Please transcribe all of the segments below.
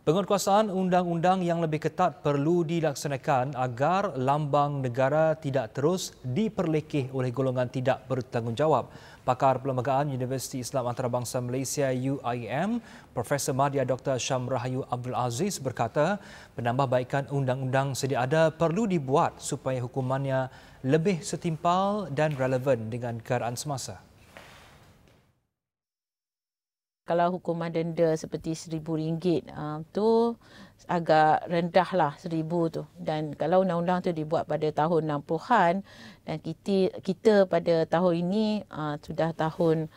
Penguatkuasaan undang-undang yang lebih ketat perlu dilaksanakan agar lambang negara tidak terus diperlekeh oleh golongan tidak bertanggungjawab. Pakar Perlembagaan Universiti Islam Antarabangsa Malaysia UIM, Profesor Madya Dr. Syam Rahayu Abdul Aziz berkata, penambahbaikan undang-undang sedia ada perlu dibuat supaya hukumannya lebih setimpal dan relevan dengan keadaan semasa kalau hukuman denda seperti seribu ringgit uh, tu agak rendah lah seribu tu. Dan kalau undang-undang tu dibuat pada tahun 60-an dan kita kita pada tahun ini uh, sudah tahun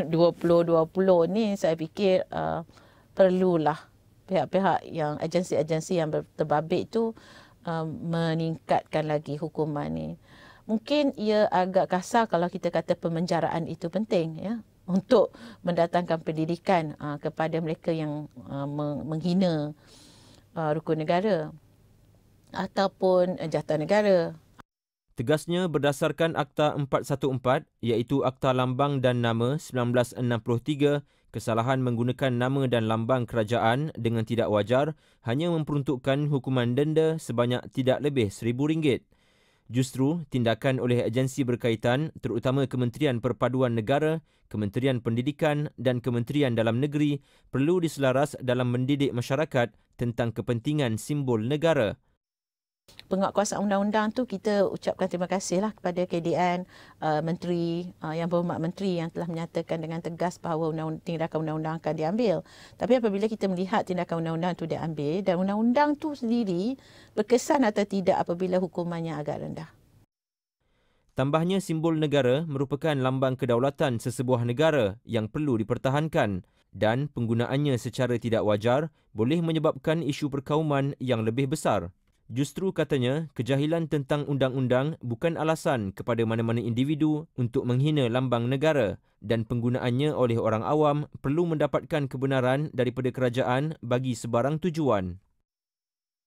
2020 ni saya fikir uh, perlulah pihak-pihak yang agensi-agensi yang terbabit tu uh, meningkatkan lagi hukuman ni. Mungkin ia agak kasar kalau kita kata pemenjaraan itu penting ya untuk mendatangkan pendidikan uh, kepada mereka yang uh, menghina uh, rukun negara ataupun uh, jatah negara. Tegasnya berdasarkan Akta 414 iaitu Akta Lambang dan Nama 1963, kesalahan menggunakan nama dan lambang kerajaan dengan tidak wajar hanya memperuntukkan hukuman denda sebanyak tidak lebih RM1,000. Justru, tindakan oleh agensi berkaitan terutama Kementerian Perpaduan Negara, Kementerian Pendidikan dan Kementerian Dalam Negeri perlu diselaras dalam mendidik masyarakat tentang kepentingan simbol negara. Penguatkuasaan undang-undang tu kita ucapkan terima kasihlah kepada KDN, uh, Menteri, uh, yang berhormat Menteri yang telah menyatakan dengan tegas bahawa undang tindakan undang-undang akan diambil. Tapi apabila kita melihat tindakan undang-undang itu diambil dan undang-undang tu sendiri berkesan atau tidak apabila hukumannya agak rendah. Tambahnya simbol negara merupakan lambang kedaulatan sesebuah negara yang perlu dipertahankan dan penggunaannya secara tidak wajar boleh menyebabkan isu perkauman yang lebih besar. Justru katanya, kejahilan tentang undang-undang bukan alasan kepada mana-mana individu untuk menghina lambang negara dan penggunaannya oleh orang awam perlu mendapatkan kebenaran daripada kerajaan bagi sebarang tujuan.